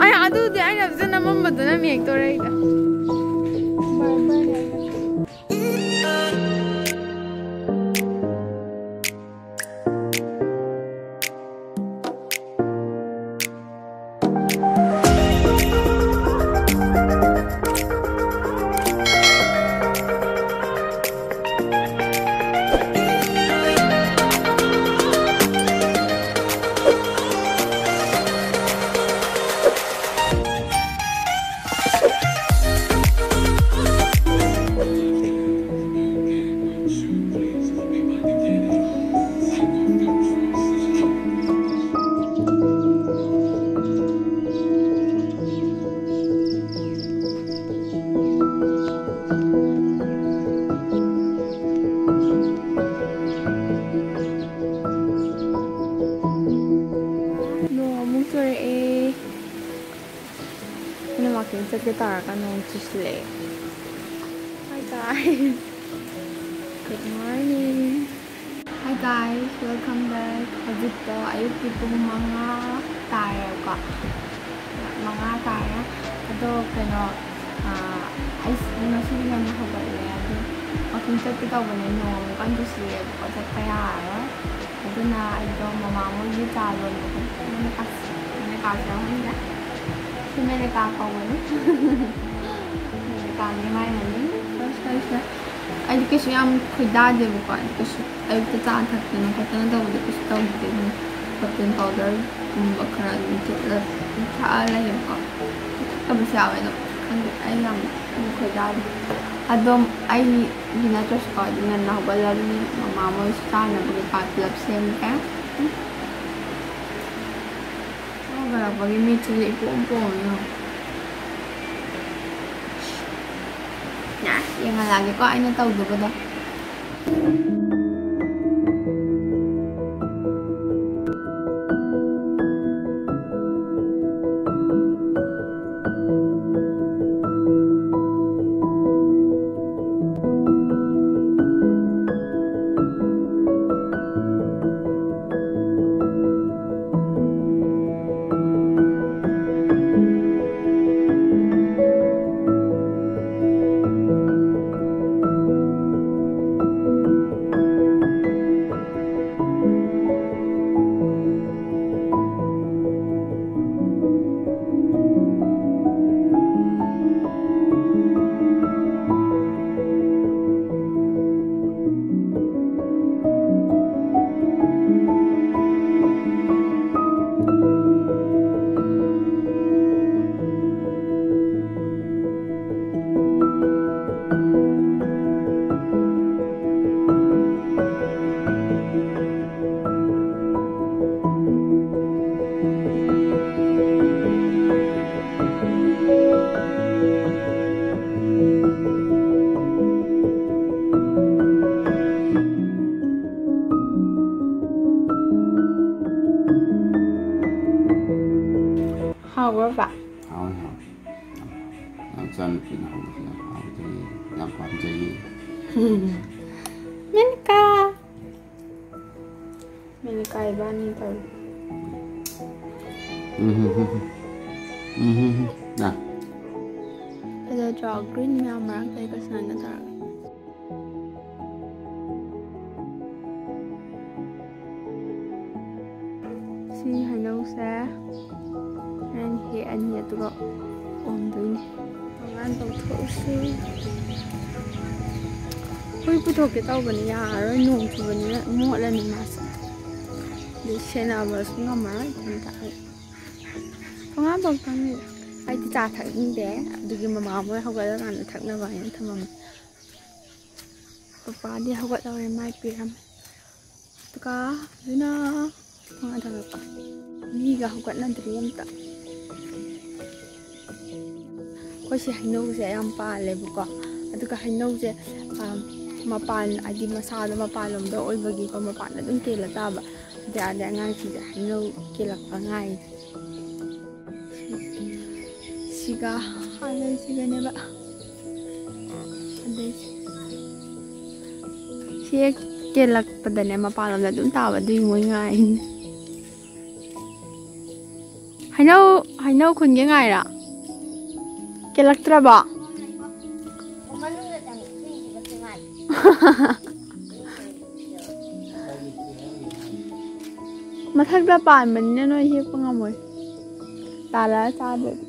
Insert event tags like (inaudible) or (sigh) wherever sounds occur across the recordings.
أنا عدودي أنا بزنا ماما دنامي هيك morning! Hi guys! Welcome back! Dito ay tipong mga tayo ka. Mga tayo. Ito, pero uh, ay nasilingan ako ba yan? Makinsat kita ba na yung kandusiyan ko sa kayara? Ito na, ito mamamol ni talon ko. Manikas, manikas ako niya. Suminikakawan. Manikamay na niya. First, first na. educação é um cuidado, cara. Educação é o que está atacando, não está nada, o que está ouvindo, papel powder, um bacana, um tira, um cara, um cara. Sabe se abre, não? Aí um cuidado. Adom, aí, de nato escola, na na bola, na mamãe está, na bola, papi, lá, sempre. Agora, vou me tirar um pouco, não. yung halagi ko. Anong tawag ko ba? 好呀，养身平衡，养好身体，养好身体。嗯，美美家，美美家的家呢？嗯嗯嗯嗯，嗯嗯，啊。他在这儿给你描嘛，给个三个字儿。ꯑꯗꯨꯒ ꯑꯣꯝꯗꯣꯏꯅꯤ ꯇꯣꯉꯥꯟ ꯇꯧꯊꯣꯛꯎꯁꯤ ꯍꯨꯏ ꯄꯨꯊꯣꯛꯀꯦ ꯇꯧꯕꯅꯤ ꯌꯥꯔꯔꯣꯏ ꯅꯣꯡ ꯆꯨꯕꯅꯤꯅ ꯃꯣꯠꯂꯅꯤ ꯃꯥꯁꯦ ꯑꯗꯩ ꯁꯦꯟꯅꯕꯁꯨ ꯉꯝꯃꯔꯣꯏ ꯏꯊꯟꯇ ꯑꯩ ꯇꯣꯉꯥꯟ ꯇꯧꯇꯪꯅꯤ ꯑꯩꯗꯤ ꯆꯥ ꯊꯛꯅꯤꯡꯗꯦ ꯑꯗꯨꯒꯤ ꯃꯃꯥ ꯃꯣꯏ ꯍꯧꯒꯠꯂꯀꯥꯟꯗ ꯊꯛꯅꯕ ꯍꯥꯏꯅ ꯊꯝꯃꯝꯃꯦ ꯄꯄꯥꯗꯤ ꯍꯧꯒꯠꯍꯧꯔꯦ ꯃꯥꯏ ꯄꯤꯔꯝꯃꯦ ꯑꯗꯨꯒ ꯑꯗꯨꯅ ꯇꯣꯉꯥꯟ ꯊꯝꯃꯛꯄ ꯃꯤꯒ ꯍꯧꯒꯠꯅꯗ꯭ꯔꯤ ꯑꯝꯇ ꯑꯩꯈꯣꯏꯁꯤ ꯍꯩꯅꯧꯁꯦ ꯌꯥꯝ ꯄꯥꯜꯂꯦꯕꯀꯣ ꯑꯗꯨꯒ ꯍꯩꯅꯧꯁꯦ ꯃꯄꯥꯟ ꯍꯥꯏꯗꯤ ꯃꯁꯥꯗꯣ ꯃꯄꯥꯟꯂꯣꯝꯗ ꯑꯣꯏꯕꯒꯤꯀꯣ ꯃꯄꯥꯟꯗ ꯑꯗꯨꯝ ꯀꯦꯜꯂ ꯇꯥꯕ ꯑꯗꯩ ꯑꯉꯥꯡꯁꯤꯡꯁꯦ ꯍꯩꯅꯧ ꯀꯦꯜꯂꯛꯄ ꯉꯥꯏ siga ada siga neba ada si ꯍꯦꯛ ꯀꯦꯜꯂꯛꯄꯗꯅꯦ ꯃꯄꯥꯟꯂꯣꯝꯗ ꯑꯗꯨꯝ ꯇꯥꯕ ꯑꯗꯨꯒꯤ ꯃꯣꯏ ꯉꯥꯏꯅꯤ ꯍꯩꯅꯧ ꯍꯩꯅꯧ ꯈꯨꯟꯒꯦ ꯉꯥꯏꯔꯥ ꯀꯦꯜꯂꯛꯇ꯭ꯔꯕꯣ ꯃꯅꯨꯡꯗ ꯆꯪ ꯐ꯭ꯔꯤꯒꯤꯗꯁꯨ ꯉꯥꯏ ꯃꯊꯛꯇ ꯄꯥꯟꯕꯅꯤꯅ ꯅꯣꯏ ꯍꯦꯛꯄ ꯉꯝꯃꯣꯏ ꯇꯥꯜꯂꯒ ꯆꯥꯗ꯭ꯔꯗꯤ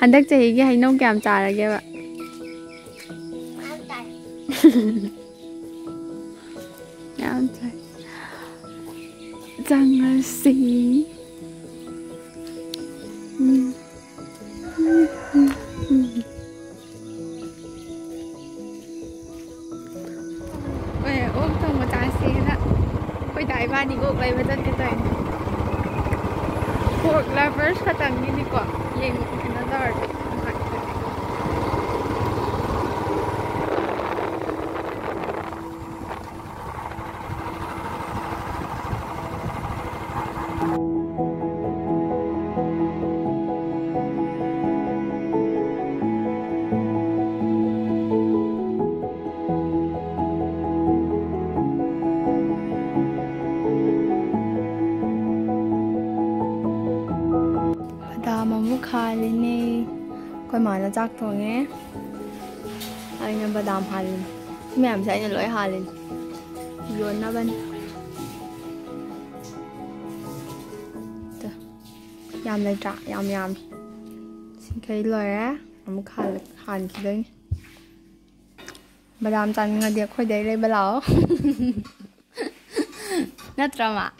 ꯍꯟꯗꯛ ꯆꯍꯤꯒꯤ ꯍꯩꯅꯧ ꯀꯌꯥꯝ ꯆꯥꯔꯒꯦꯕ ꯃꯌꯥꯝ ꯇꯥꯏ ꯌꯥꯝ ꯆꯥꯏ ꯆꯪꯉꯁꯤ Okay, badan kita eh. Pork lovers katang, hindi ko. Yung ngoài nó chắc thôi nhé anh em bà đàm hà lên. Mẹ sẽ nhận lỗi hà lên. Rồi nó bên. Yam lên trả yam yam. Xin cái lời á. Không khả lực hàn cái đấy. Bà đàm tàn người đẹp khôi đấy lấy bà lâu (laughs) nát ra mà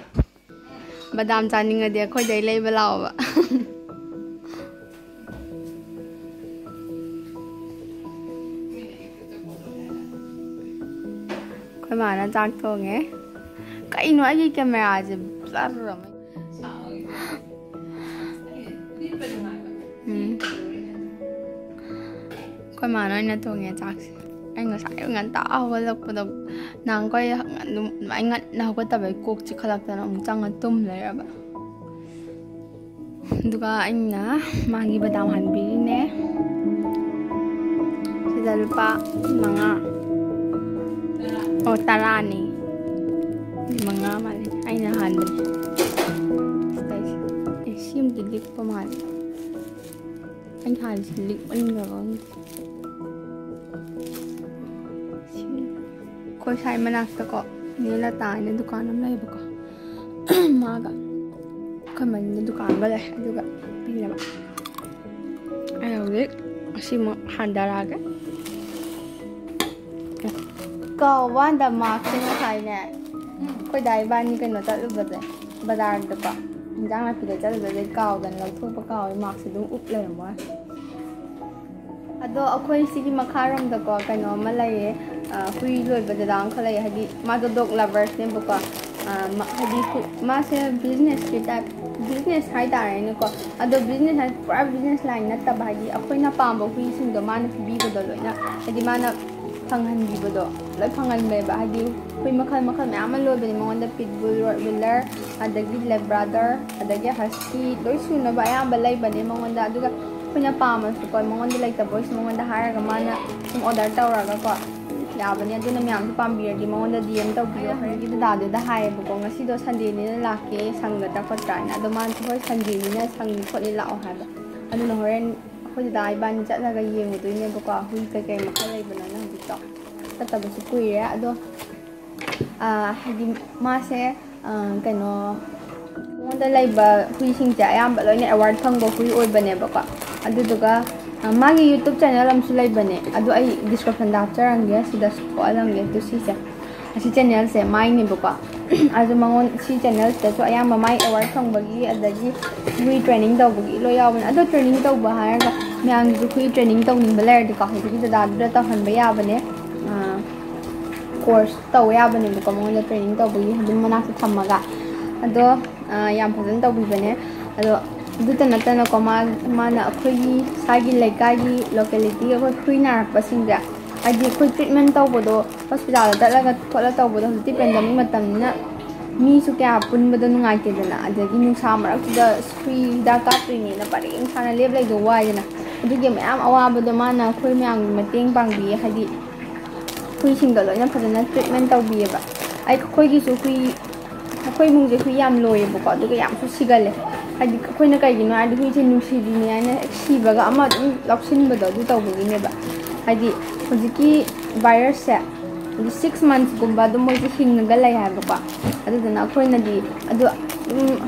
bà đàm tàn người đẹp khôi đấy lấy bà ạ. vậy (laughs) မနာတောင်းထုံငယ်ကိုင်နွားရဲ့ကင်မရာစသာရမင်းကိုမနာနေတုံငယ်ကြာစအင်္ဂစာငန်တာအဝလပဒနန်ကိုင်နမင်းနဟကတဘကုတ်ချခလက်တဲ့အောင်ချောင်းတုံလဲရပါဒုကအင်းနာမာကြီးပတောင်ဟန်ပြီးနေစေတယ်ပါမင်္ဂ Oh, tala ni. Mga mali. Ay, nahanda siya. Eh, siya yung dilip pa mali. Ay, nahanda siya. Dilip pa yung gawin. Ko siya'y manasta ko. Nila tayo na dukaan ang layo (coughs) ko. Maga. Kaman na dukaan ba lahat. Duga. Pinaba. Ayaw, dilip. Kasi mo handa lagi. có one the marketing hay nè. Coi đại ban như cái nó chắc lúc bây giờ bây giờ được không chẳng là thì để chạy bây giờ cao gần lâu thôi bắt cao mark sẽ đúng úp lên mà. Ado akoi sigi makaram da ko kaino malaye hui loi bada dang khala ye hadi ma do dog lovers ne bu ko hadi mà se business ki type business này nó có, à ado business hai pura business line na ta ba hadi akoi nó pam bo hui sing do ma na bi ko do loi na hadi ma na ꯈꯪꯍꯟꯕꯤꯕꯗꯣ ꯂꯣꯏ ꯐꯪꯍꯟꯕꯅꯦꯕ ꯍꯥꯏꯗꯤ ꯑꯩꯈꯣy ꯃꯈꯜ ꯃꯈꯜ ꯃꯌꯥꯝ ꯑꯃ ꯂꯣꯏꯕꯅꯤ ꯃꯉꯣꯟꯗ ꯄꯤꯠꯕꯨꯜ ꯔꯣꯠ ꯋꯤꯜꯂꯔ ꯑꯗꯒꯤ ꯂꯦꯕ꯭ꯔꯥꯗꯔ ꯑꯗꯒꯤ ꯍꯁꯀꯤ ꯂꯣꯏ ꯁꯨꯅꯕ ꯑꯌꯥꯝꯕ ꯂꯩꯕꯅꯦ ꯃꯉꯣꯟꯗ ꯑꯗꯨꯒ ꯑꯩꯈꯣꯏꯅ ꯄꯥꯝꯃꯁꯨꯀꯣ ꯃꯉꯣꯟꯗ ꯂꯩꯇꯕ ꯑꯣꯏꯁꯨ ꯃꯉꯣꯟꯗ ꯍꯥꯏꯔꯒ ꯃꯥꯅ ꯁꯨꯝ ꯑꯣꯔꯗꯔ ꯇꯧꯔꯒꯀꯣ ꯌꯥꯕꯅꯦ ꯑꯗꯨꯅ ꯃꯌꯥꯝꯁꯨ ꯄꯥꯝꯕꯤꯔꯗꯤ ꯃꯉꯣꯟꯗ ꯗꯤ ꯑꯦꯝ ꯇꯧꯕꯤꯌꯣ ꯑꯩꯒꯤ ꯗꯗꯥꯗꯨꯗ ꯍꯥꯏꯌꯦꯕꯀꯣ ꯉꯁꯤꯗꯣ ꯁꯟꯗꯦꯅꯤꯅ ꯂꯥꯛꯀꯦ ꯁꯪꯒꯗ꯭ꯔꯥ ꯈꯣꯠꯇ꯭ꯔꯥꯅ ꯑꯗꯣ ꯃꯥꯅ ꯍꯣꯏ ꯁꯟꯗꯦꯅꯤꯅ ꯁꯪꯅꯤ ꯈꯣꯠꯅꯤ ꯂꯥꯛꯑꯣ ꯍꯥꯏꯕ ꯑꯗꯨꯅ ꯍꯣꯔꯦꯟ ꯑꯩꯈꯣꯏ ꯗꯗꯥ ꯏꯕꯥꯅꯤ ꯆꯠꯂꯒ ꯌꯦꯡꯉꯨꯗꯣꯏꯅꯦꯕꯀꯣ ꯍꯨꯏ ꯀꯩꯀꯩ ꯃꯈꯜ ꯂꯩꯕꯅꯣꯅ ꯍꯧꯖꯤꯛꯇꯣ ꯆꯠꯇꯕꯁꯨ ꯀꯨꯏꯔꯦ ꯑꯗꯣ ꯑꯥ, ꯍꯥꯏꯗꯤ ꯃꯥꯁꯦ ꯑꯥ, ꯀꯩꯅꯣ ꯃꯉꯣꯟꯗ ꯂꯩꯕ ꯍꯨꯏꯁꯤꯡꯁꯦ ꯑꯌꯥꯝꯕ ꯂꯣꯏꯅ ꯑꯦꯋꯥꯔꯗ ꯐꯪꯕ ꯍꯨꯏ ꯑꯣꯏꯕꯅꯦꯕꯀꯣ ꯑꯗꯨꯗꯨꯒ ꯑꯥ, ꯃꯥꯒꯤ ꯌꯨꯇꯨꯕ ꯆꯦꯅꯦꯜ ꯑꯃꯁꯨ ꯂꯩꯕꯅꯦ ꯑꯗꯨ ꯑꯩ ꯗꯤꯁꯀ꯭ꯔꯤꯞꯁꯟꯗ ꯍꯥꯞꯆꯔꯝꯒꯦ ꯁꯤꯗ ꯊꯣꯛꯍꯜꯂꯝꯒꯦ ꯑꯗꯨ ꯁꯤꯁꯦ ꯑꯁꯤ ꯆꯦꯅꯦꯜꯁꯦ ꯃꯥꯏꯅꯦꯕꯀꯣ ꯑꯗꯨ ꯃꯉꯣꯟ ꯁꯤ ꯆꯦꯅꯦꯜꯁꯤꯗꯁꯨ ꯑꯌꯥꯝꯕ ꯃꯥꯏ ꯑꯦꯋꯥꯔꯗ ꯐꯪꯕꯒꯤ ꯑꯗꯒꯤ ꯍꯨꯏ ꯇ꯭ꯔꯦꯅꯤꯡ ꯇꯧꯕꯒꯤ ꯂꯣꯏ ꯌꯥꯎꯕꯅꯦ ꯑꯗꯣ ꯇ꯭ꯔꯦꯅꯤꯡ ꯇꯧꯕ ꯍꯥꯏꯔꯒ ꯃꯌꯥꯝꯒꯤꯁꯨ ꯍꯨꯏ ꯇ꯭ꯔꯦꯅꯤꯡ ꯇꯧꯅꯤꯡꯕ ꯂꯩꯔꯗꯤꯀꯣ ꯍꯧꯖꯤꯛꯀꯤ ꯗꯗꯥꯗꯨꯗ ꯇꯧꯍꯟꯕ ꯌꯥꯕꯅꯦ ꯑꯥ, ꯀꯣꯔꯁ ꯇꯧꯕ ꯌꯥꯕꯅꯦꯕꯀꯣ ꯃꯉꯣꯟꯗ ꯇ꯭ꯔꯦꯅꯤꯡ ꯇꯧꯕꯒꯤ ꯑꯗꯨꯝ ꯃꯅꯥꯛꯇ ꯊꯝꯃꯒ ꯑꯗꯣ ꯑꯥ, ꯌꯥꯝ ꯐꯖꯅ ꯇꯧꯕꯤꯕꯅꯦ ꯑꯗꯣ ꯑꯗꯨꯇ ꯅꯠꯇꯅꯀꯣ ꯃꯥ ꯃꯥꯅ ꯑꯩꯈꯣꯏꯒꯤ ꯁ꯭ꯋꯥꯏꯒꯤ ꯂꯩꯀꯥꯏꯒꯤ ꯂꯣꯀꯦꯂꯤꯇꯤꯒꯤ ꯑꯩꯈꯣꯏ ꯍꯨꯏ ꯅꯥꯔꯛꯄꯁꯤꯡꯁꯦ ꯍꯥꯏꯗꯤ ꯑꯩꯈꯣꯏ ꯇ꯭ꯔꯤꯠꯃꯦꯟ ꯇꯧꯕꯗꯣ ꯍꯣꯁꯄꯤꯇꯥꯜꯗ ꯆꯠꯂꯒ ꯈꯣꯠꯂ ꯇꯧꯕꯗꯣ ꯍꯧꯖꯤꯛꯇꯤ ꯄꯦꯟꯗꯃꯤꯛ ꯃꯇꯝꯅꯤꯅ ꯃꯤꯁꯨꯀꯌꯥ ꯄꯨꯟꯕꯗꯣ ꯅꯨꯡꯉꯥꯏꯇꯦꯗꯅ ꯑꯗꯨꯒꯤ ꯃꯌꯥꯝ ꯑꯋꯥꯕꯗꯣ ꯃꯥꯅ ꯑꯩꯈꯣꯏ ꯃꯌꯥꯝꯒꯤ ꯃꯇꯦꯡ ꯄꯥꯡꯕꯤꯌꯦ ꯍꯥꯏꯗꯤ ꯍꯨꯏꯁꯤꯡꯗꯣ ꯂꯣꯏꯅ ꯐꯖꯅ ꯇ꯭ꯔꯤꯠꯃꯦꯟ ꯇꯧꯕꯤꯌꯦꯕ ꯑꯩꯈꯣꯏꯒꯤꯁꯨ ꯍꯨꯏ ꯑꯩꯈꯣꯏ ꯏꯃꯨꯡꯁꯦ ꯍꯨꯏ ꯌꯥꯝ ꯂꯣꯏꯌꯦꯕꯀꯣ ꯑꯗꯨꯒ ꯌꯥꯝꯁꯨ ꯁꯤꯒꯜꯂꯦ ꯍꯥꯏꯗꯤ ꯑꯩꯈꯣꯏꯅ ꯀꯩꯒꯤꯅꯣ ꯍꯥꯏꯗꯤ ꯍꯨꯏꯁꯦ ꯅꯨꯡꯁꯤꯕꯤꯅꯤ ꯍꯥꯏꯅ ꯁꯤꯕꯒ ꯑꯃ ꯑꯗꯨꯝ ꯂꯧꯁꯤꯟꯕꯗꯣ ꯑꯗꯨ ꯇꯧꯕꯒꯤꯅꯦꯕ ꯍꯥꯏꯗꯤ ꯍꯧꯖꯤꯛꯀꯤ ꯚꯥꯏꯔꯁꯁꯦ ꯍꯥꯏꯗꯤ ꯁꯤꯛꯁ ꯃꯟꯁꯀꯨꯝꯕ ꯑꯗꯨꯝ ꯃꯣꯏꯁꯦ ꯍꯤꯡꯉꯒ ꯂꯩ ꯍꯥꯏꯕꯀꯣ ꯑꯗꯨꯗꯨꯅ ꯑꯩꯈꯣꯏꯅꯗꯤ ꯑꯗꯨ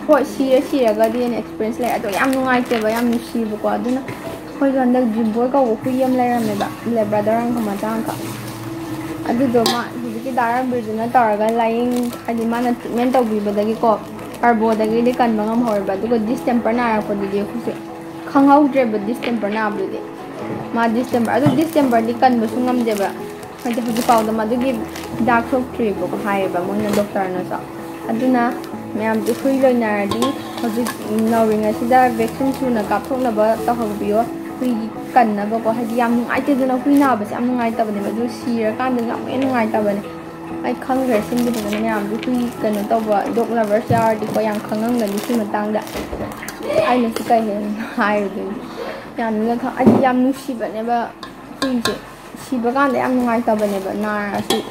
ꯍꯣꯏ ꯁꯤꯔ ꯁꯤꯔꯒꯗꯤ ꯑꯦꯛꯁꯄꯤꯔꯤꯌꯦꯟꯁ ꯂꯩ ꯑꯗꯣ ꯌꯥꯝ ꯅꯨꯡꯉꯥꯏꯇꯦꯕ ꯌꯥꯝ ꯅꯨꯡꯁꯤꯕꯀꯣ ꯑꯗꯨꯅ ꯑꯩꯈꯣꯏꯁꯨ ꯍꯟꯗꯛ ꯖꯤꯝꯕꯣꯏ ꯀꯧꯕ ꯍꯨꯏ ꯑꯃ ꯂꯩꯔꯝꯃꯦꯕ ꯂꯦꯕ꯭ꯔꯥꯗꯔ ꯑꯃꯈꯛ ꯃꯆꯥ ꯑꯃꯈꯛ ꯑꯗꯨꯗꯣ ꯃꯥ ꯍꯧꯖꯤꯛꯀꯤ ꯗꯥꯔꯝꯕꯤꯔꯗꯨꯅ ꯇꯧꯔꯒ ꯂꯥꯏꯌꯦꯡ ꯍꯥꯏꯗꯤ ꯃꯥꯅ ꯇ꯭ꯔꯤꯠꯃꯦꯟ ꯇꯧꯕꯤꯕꯗꯒꯤꯀꯣ ꯀꯥꯔꯕꯣꯗꯒꯤꯗꯤ ꯀꯟꯕ ꯉꯝꯍꯧꯔꯦꯕ ꯑꯗꯨꯒ ꯗꯤꯁꯇꯦꯝꯄꯔ ꯅꯥꯔꯛꯄꯗꯨꯗꯤ ꯑꯩꯈꯣꯏꯁꯦ ꯈꯪꯍꯧꯗ꯭ꯔꯦꯕ ꯗꯤꯁꯇꯦꯝꯄꯔ ꯅꯥꯕꯗꯨꯗꯤ ꯃꯥ ꯗꯤꯁꯇꯦꯝꯄꯔ ꯑꯗꯨ ꯗꯤꯁꯇꯦꯝꯄꯔꯗꯤ ꯀꯟꯕꯁꯨ ꯉꯝꯗꯦꯕ ꯍꯥꯏꯗꯤ ꯍꯧꯖꯤꯛꯐꯥꯎꯗ ꯃꯗꯨꯒꯤ ꯍꯤꯗꯥꯛ ꯊꯣꯛꯇ꯭ꯔꯤꯕꯀꯣ ꯍꯥꯏꯌꯦꯕ ꯃꯣꯏꯅ ꯗꯣꯛꯇꯔꯅꯁꯨ ꯑꯗꯨꯅ ꯃꯌꯥꯝꯁꯨ ꯍꯨꯏ ꯂꯣꯏꯅꯔꯗꯤ ꯍꯧꯖꯤꯛ ꯅꯧꯔꯤꯉꯩꯁꯤꯗ ꯚꯦꯛꯁꯤꯟ ꯁꯨꯅ ꯀꯥꯞꯊꯣꯛꯅꯕ ꯇꯧꯍꯧꯕꯤꯌꯣ hui cần ba ko hadi yam ngai te dena hui na ba sa am ngai ta ba ne mà du si ra kan đừng gặp en ngai ta ba ne ai không re xin được cái ne am du hui cần là ta vợ dog là ver sa di ko yang khang ngang ni si ma tang da ai ne si kai he hai nhà nó ne kha ai yam nu si ba ne ba hui je si ba kan de am ngai tập ba ne ba na si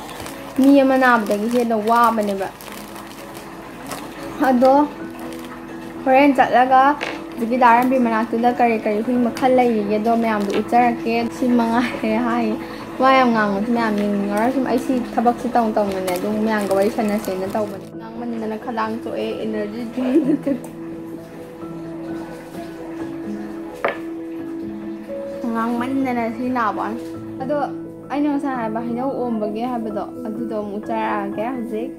mi mà na ba de he da wa ba ne ba ado ဟိုရင်ကြက်လက်က ꯍꯧꯖꯤꯛꯀꯤ ꯗꯥꯔꯝꯕꯤ ꯃꯅꯥꯛꯇꯨꯗ ꯀꯔꯤ ꯀꯔꯤ ꯍꯨꯏ ꯃꯈꯜ ꯂꯩꯔꯤꯒꯦꯗꯣ ꯃꯌꯥꯝꯗꯣ ꯎꯠꯆꯔꯛꯀꯦ ꯁꯤ ꯃꯉꯥꯏꯔꯦ ꯍꯥꯏꯌꯦ ꯋꯥ ꯌꯥꯝ ꯉꯥꯡꯕꯁꯨ ꯃꯌꯥꯝ ꯌꯦꯡꯅꯤꯡꯉꯔꯣꯏ ꯁꯨꯝ ꯑꯩ ꯁꯤ ꯊꯕꯛꯁꯤ ꯇꯧ ꯇꯧꯅꯅꯦ ꯑꯗꯨꯝ ꯃꯌꯥꯝꯒ ꯋꯥꯔꯤ ꯁꯥꯟꯅꯁꯦꯅ ꯇꯧꯕꯅꯦ ꯉꯥꯡꯃꯟꯗꯅ ꯈꯗꯥꯡ ꯆꯣꯛꯑꯦ ꯑꯦꯅꯔꯖꯤ ꯉꯥꯡꯃꯟꯗꯅ ꯁꯤ ꯅꯥꯕ ꯑꯗꯣ ꯑꯩꯅ ꯉꯁꯥꯏ ꯍꯥꯏꯕ ꯍꯩꯅꯧ ꯑꯣꯝꯕꯒꯦ ꯍꯥꯏꯕꯗꯣ ꯑꯗꯨꯗꯣ ꯑꯃꯨꯛ ꯆꯥꯔꯛꯑꯒꯦ ꯍꯧꯖꯤꯛ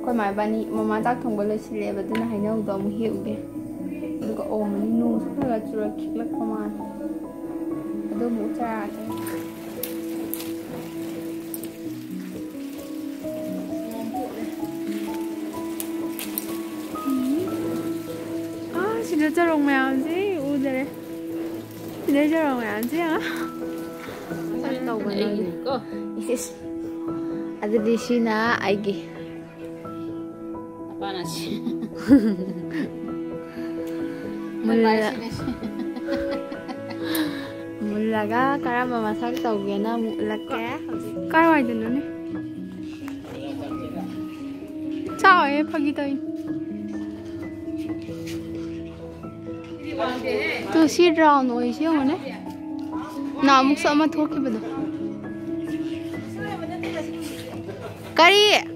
ꯑꯩꯈꯣꯏ ꯃꯥ ꯏꯕꯥꯅꯤ ꯃꯃꯥ ꯆꯥꯛ ꯊꯣꯡꯕ ꯂꯣꯏꯁꯤꯜꯂꯦꯕ ꯑꯗꯨꯅ ꯍꯩꯅꯧꯗꯣ ꯑꯃꯨꯛ ꯍꯦꯛꯎꯒꯦ ôm mình nu nó là chưa kịp là không ăn đôi mũ trà chứ 진짜 저런 모양지 오늘의 진짜 저런 모양지야 살다고 애기니까 이제 아들이 시나 아기 아빠나 시 몰라가 까라마마 살떡이나 몰라가 까라와야 되네 자 예쁘기다 또 싫어 너희 시험하네 나 아무 싸마 토끼 보다 까리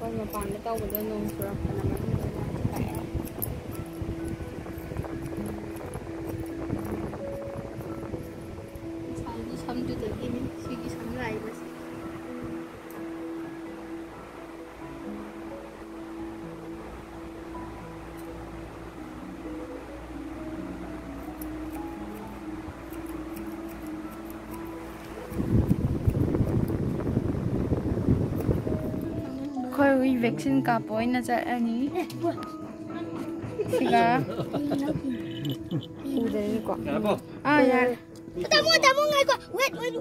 我那房子到五点钟时候，可能。xin ka point na cha ani siga ude ni ko ah yar tamu tamu ngai ko wait wait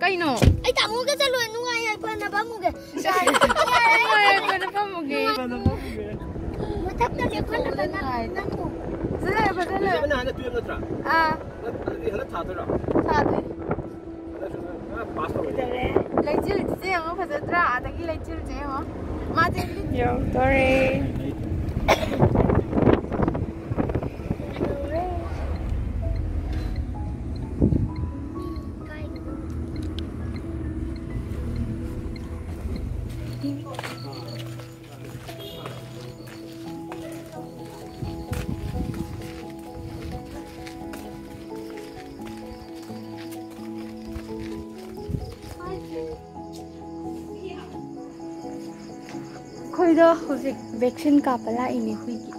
kai no ai tamu ka chalu nu ngai ai pa na ba mu ge sai ai ko na pa mu ge mu tap ka ge ko na ba na mu zara ba da la na na tuyam na tra ah ni hala tha tra tha lấy chữ gì không phải là ra, tại cái lấy chữ gì không? Martin. Yo, sorry. (coughs) ꯑꯩꯈꯣꯏꯗꯣ ꯍꯧꯖꯤꯛ ꯚꯦꯛꯁꯤꯟ ꯀꯥꯞꯄ ꯂꯥꯛꯏꯅꯦ ꯍꯨꯏꯒꯤ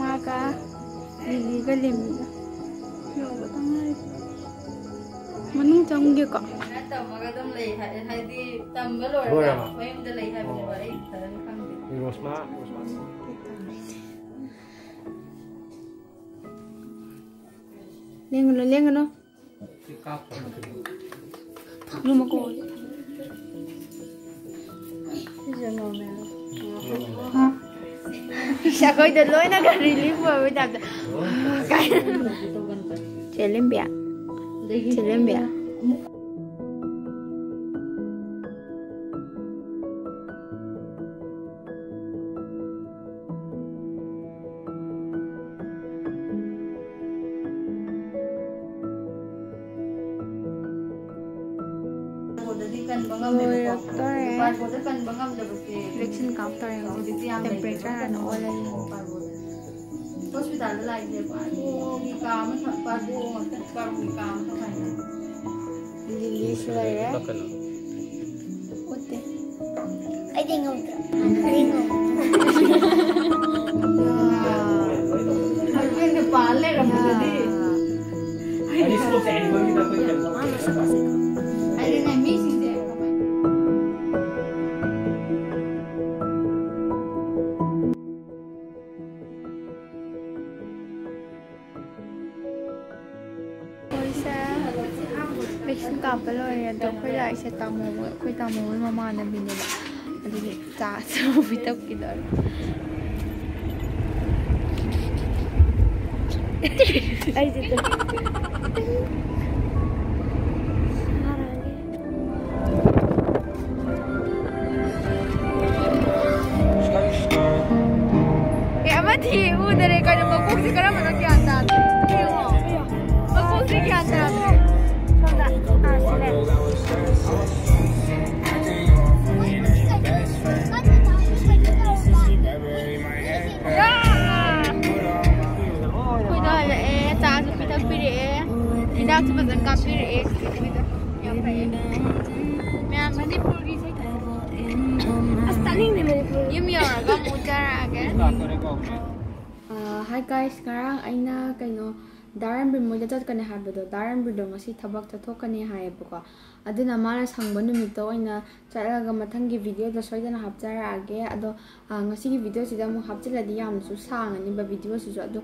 ꯃꯥꯒ ꯂꯤꯂꯤꯒ ꯂꯦꯝꯃꯤꯒ ꯌꯧꯕꯗ ꯉꯥꯏꯔꯤ ꯃꯅꯨꯡ ꯆꯪꯒꯦꯀꯣ ꯇꯝꯃꯒ ꯑꯗꯨꯝ ꯂꯩ ꯍꯥꯏꯗꯤ ꯇꯝꯕ ꯂꯣꯏꯔꯒ ꯃꯌꯨꯝꯗ ꯂꯩ ꯍꯥꯏꯕꯅꯦꯕ ꯑꯩ ꯐꯖꯅ ꯈꯪꯗꯦ Rosma, Rosma. ꯂꯦꯡꯒꯅꯨ ꯂꯦꯡꯒꯅꯨ ꯂꯨꯃꯀꯣ ꯑꯩꯈꯣꯏꯗ ꯂꯣꯏꯅꯒ ꯔꯤꯂꯤꯐ ꯑꯣꯏꯕ ꯇꯥꯏꯞꯇ ꯆꯦꯂꯦꯝꯕꯤꯌꯥ Siya ko ito loy nag-relief mo. Chilembia. Chilembia. your current friction counter and temperature and all hospital like the lilies layer utte i think outra Harbin Nepal le ramadi. Hari school send bagi tak kau. ꯂꯣꯏꯔꯦ ꯑꯗꯣ ꯑꯩꯈꯣꯏ ꯂꯥꯛꯏꯁꯦ ꯇꯥꯃꯣ ꯑꯩꯈꯣꯏ ꯇꯥꯃꯣ ꯍꯣꯏ ꯃꯃꯥꯟꯅꯕꯤꯅꯦꯕ ꯑꯗꯨꯒꯤ ꯆꯥ ꯁꯨꯕꯤ ꯇꯞꯈꯤꯗꯧꯔꯦ ꯑꯩꯗꯤ बदन का फिर एक मैं मणिपुर की से Yung yun, gamuta na agad. Hi guys, karang ay na 다른 빌 모자 저 간에 하버도 다른 빌도 맛이 타박 저 토카니 하에버고 아드나 마나 상번 미토 이나 자라가 마탕기 비디오 더 소이잖아 합자라게 아도 아 ngasi기 비디오 시다 뭐 합질라디 야무수 상 아니 바 비디오 시죠 아도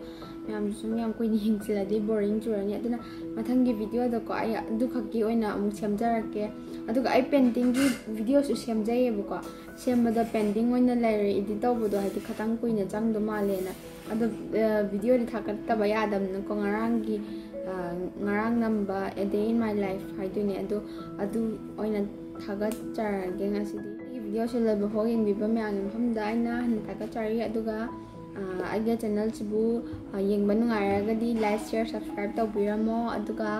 야무수 냥 코이 힌질라디 보링 주라니 아드나 마탕기 비디오 더거 아야 두카기 오이나 아무 샘자라게 아도가 아이 펜팅기 비디오 시 샘자예버고 샘마다 펜팅 오이나 라이 에디터 보도 하디 카탕 코이나 장도 말레나 ada video ni thakat ta baya adam na ko ngarang gi ngarang namba a day in my life hai tu ni adu adu oina thagat char ge nga si di video se la bo in bi ba me an ham da ina han thagat char ya adu ga aga channel si bu yeng ban ngai ga di like share subscribe ta bi mo adu ga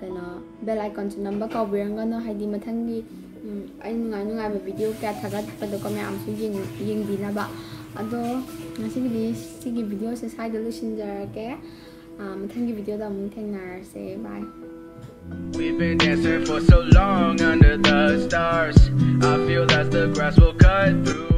kana bell icon se namba ka bi rang ga no hai di mathang gi ai ngai ngai ba video ka thagat pa do ko me am su yeng yeng bi na ba ꯑꯗꯣ ꯉꯁꯤꯒꯤꯗꯤ ꯁꯤꯒꯤ ꯚꯤꯗꯤꯑꯣꯁꯦ ꯁ꯭ꯋꯥꯏꯗ ꯂꯣꯏꯁꯤꯟꯖꯔꯒꯦ ꯑꯥ, ꯃꯊꯪꯒꯤ ꯚꯤꯗꯤꯑꯣꯗ ꯑꯃꯨꯛ ꯊꯦꯡꯅꯔꯁꯦ ꯕꯥꯏ We've been dancing for so long under the stars. I feel that the grass will cut through.